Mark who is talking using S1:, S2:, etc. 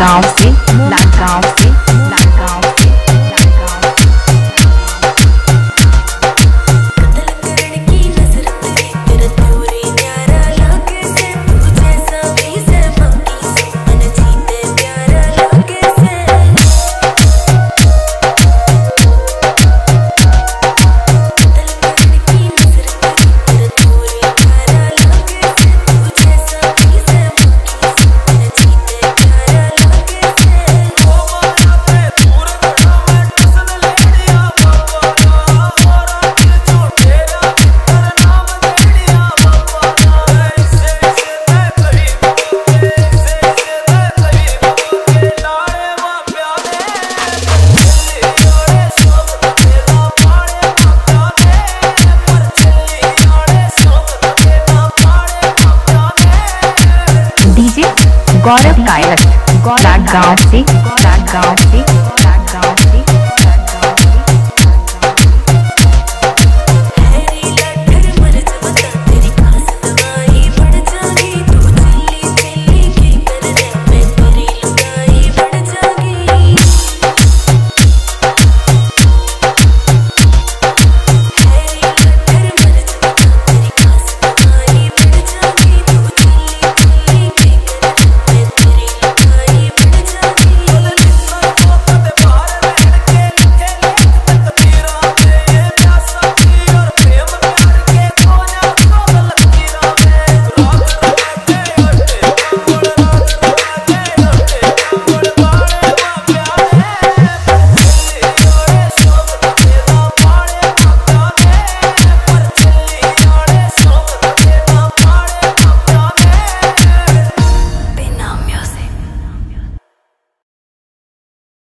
S1: Calce. गौरव कायल कायत गाँव से गाँव से